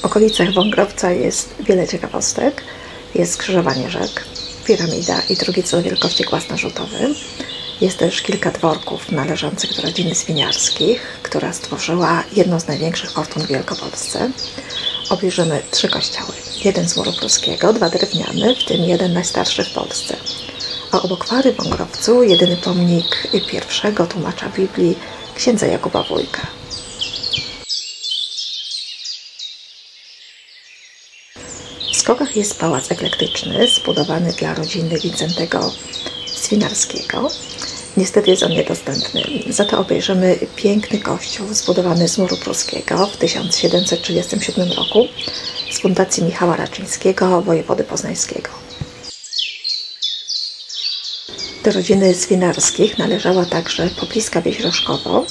W okolicach Wągrowca jest wiele ciekawostek. Jest skrzyżowanie rzek, piramida i drugi co do wielkości głaz narzutowy. Jest też kilka dworków należących do rodziny Swiniarskich, która stworzyła jedną z największych fortun w Wielkopolsce. Obejrzymy trzy kościoły. Jeden z muru pruskiego, dwa drewniane, w tym jeden najstarszy w Polsce. A obok Kwary w Wągrowcu jedyny pomnik pierwszego tłumacza Biblii, księdza Jakuba Wójka. Skokach jest pałac eklektyczny, zbudowany dla rodziny Wincentego Swinarskiego. Niestety jest on niedostępny. Za to obejrzymy piękny kościół zbudowany z muru pruskiego w 1737 roku z fundacji Michała Raczyńskiego, wojewody poznańskiego. Do rodziny Swinarskich należała także pobliska wieś Rożkowo.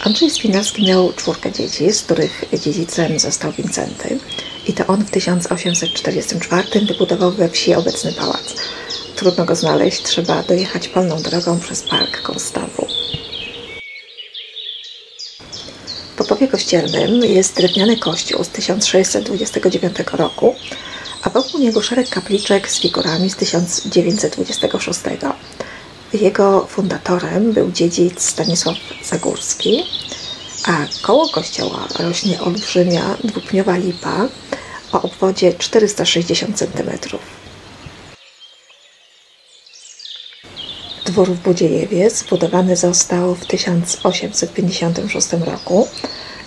Andrzej Swinarski miał czwórkę dzieci, z których dziedzicem został Wincenty. I to on w 1844 wybudował we wsi obecny pałac. Trudno go znaleźć, trzeba dojechać polną drogą przez park Konstawu. W Popowie Kościelnym jest drewniany kościół z 1629 roku, a wokół niego szereg kapliczek z figurami z 1926. Jego fundatorem był dziedzic Stanisław Zagórski, a koło kościoła rośnie olbrzymia dwupniowa lipa o obwodzie 460 cm. Dwór w Budziejewie zbudowany został w 1856 roku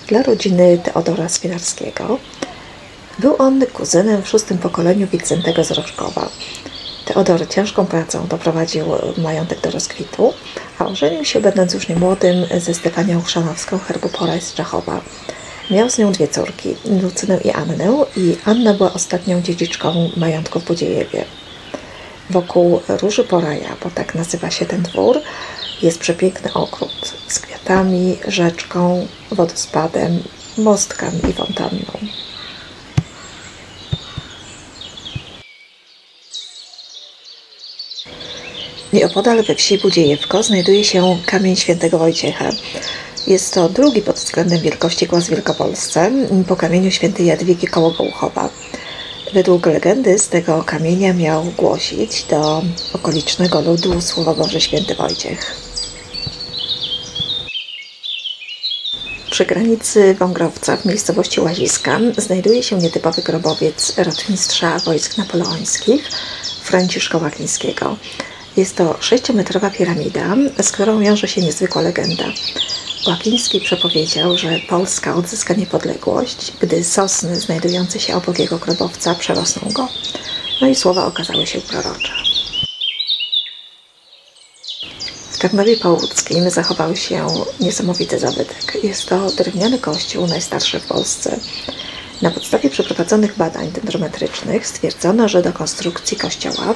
dla rodziny Teodora Swinarskiego. Był on kuzynem w szóstym pokoleniu Wincentego z Rożkowa. Teodor ciężką pracą doprowadził majątek do rozkwitu, a ożenił się, będąc już niemłodym, ze Stefanią Chrzanowską Herbopora z Czechowa. Miał z nią dwie córki, Lucynę i Annę i Anna była ostatnią dziedziczką majątku w Budziejewie. Wokół Róży Poraja, bo tak nazywa się ten dwór, jest przepiękny ogród z kwiatami, rzeczką, wodospadem, mostkami i fontanną. Nieopodal we wsi Budziejewko znajduje się kamień świętego Wojciecha. Jest to drugi pod względem wielkości głaz w Wielkopolsce, po kamieniu świętej Jadwigi koło Gołuchowa. Według legendy z tego kamienia miał głosić do okolicznego ludu słowo Boże Święty Wojciech. Przy granicy Wągrowca w miejscowości Łaziska znajduje się nietypowy grobowiec rotmistrza wojsk napoleońskich Franciszka Łakińskiego. Jest to sześciometrowa piramida, z którą wiąże się niezwykła legenda. Łapiński przepowiedział, że Polska odzyska niepodległość, gdy sosny znajdujące się obok jego grobowca przerosną go. No i słowa okazały się prorocze. W Tarnowie Połuckim zachował się niesamowity zabytek. Jest to drewniany kościół, najstarszy w Polsce. Na podstawie przeprowadzonych badań dendrometrycznych stwierdzono, że do konstrukcji kościoła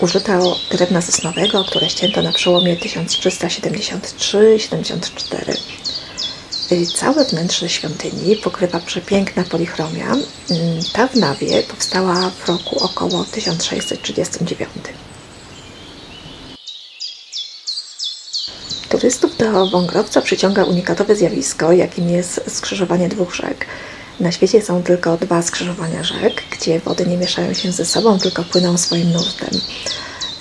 użyto drewna sosnowego, które ścięto na przełomie 1373-74. Całe wnętrze świątyni pokrywa przepiękna polichromia. Mm, ta w nawie powstała w roku około 1639. Turystów do Wągrowca przyciąga unikatowe zjawisko, jakim jest skrzyżowanie dwóch rzek. Na świecie są tylko dwa skrzyżowania rzek, gdzie wody nie mieszają się ze sobą, tylko płyną swoim nurtem.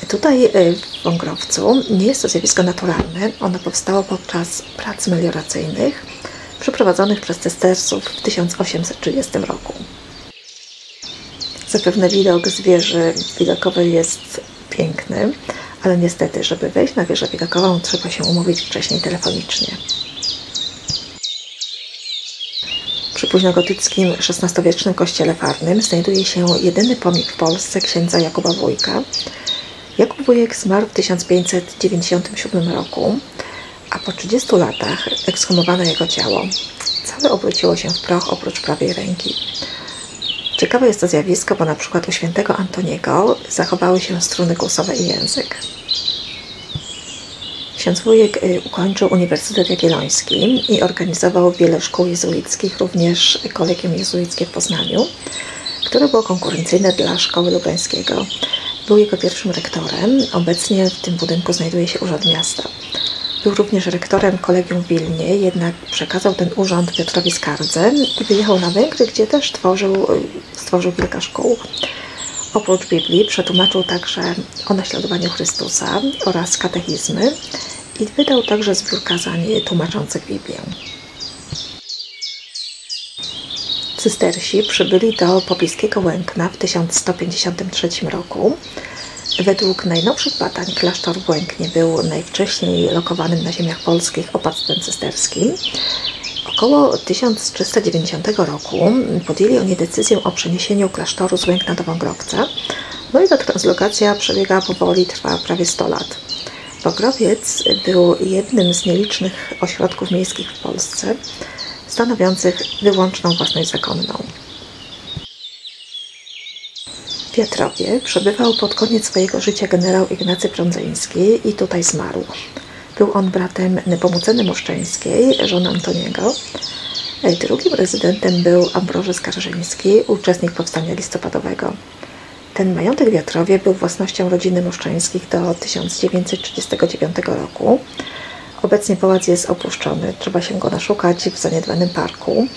Tutaj y, w Wągrowcu nie jest to zjawisko naturalne. Ono powstało podczas prac melioracyjnych przeprowadzonych przez Cestersów w 1830 roku. Zapewne widok z wieży widokowej jest piękny, ale niestety, żeby wejść na wieżę widokową, trzeba się umówić wcześniej telefonicznie. Przy późnogotyckim XVI-wiecznym kościele farnym znajduje się jedyny pomnik w Polsce księdza Jakuba Wójka. Jakub Wójek zmarł w 1597 roku, a po 30 latach ekshumowano jego ciało. Całe obróciło się w proch oprócz prawej ręki. Ciekawe jest to zjawisko, bo na przykład u świętego Antoniego zachowały się struny głosowe i język. Ksiądz Wujek y, ukończył Uniwersytet Jagielloński i organizował wiele szkół jezuickich, również kolegium jezuickie w Poznaniu, które było konkurencyjne dla Szkoły Lubańskiego. Był jego pierwszym rektorem. Obecnie w tym budynku znajduje się Urząd Miasta. Był również rektorem kolegium w Wilnie, jednak przekazał ten urząd Piotrowi Skardze i wyjechał na Węgry, gdzie też tworzył, stworzył kilka szkół. Oprócz Biblii przetłumaczył także o naśladowaniu Chrystusa oraz katechizmy i wydał także zbiór kazań tłumaczących Biblię. Cystersi przybyli do pobliskiego Łękna w 1153 roku. Według najnowszych badań klasztor w Łęknie był najwcześniej lokowanym na ziemiach polskich opactwem cysterskim. Około 1390 roku podjęli oni decyzję o przeniesieniu klasztoru z Łękna do Wągrowca. No i ta translokacja przebiega powoli, trwa prawie 100 lat. Wągrowiec był jednym z nielicznych ośrodków miejskich w Polsce, stanowiących wyłączną własność zakonną. W Piotrowie przebywał pod koniec swojego życia generał Ignacy Prądzyński i tutaj zmarł. Był on bratem Nepomuceny Moszczeńskiej, żony Antoniego. Drugim rezydentem był Ambroży Skarżyński, uczestnik powstania listopadowego. Ten majątek Wiatrowie był własnością rodziny Moszczeńskich do 1939 roku. Obecnie pałac jest opuszczony, trzeba się go naszukać w zaniedbanym parku.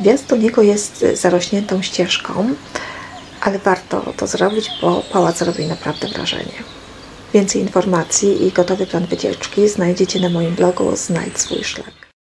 Wjazd do niego jest zarośniętą ścieżką, ale warto to zrobić, bo pałac robi naprawdę wrażenie. Więcej informacji i gotowy plan wycieczki znajdziecie na moim blogu Znajdź swój szlak.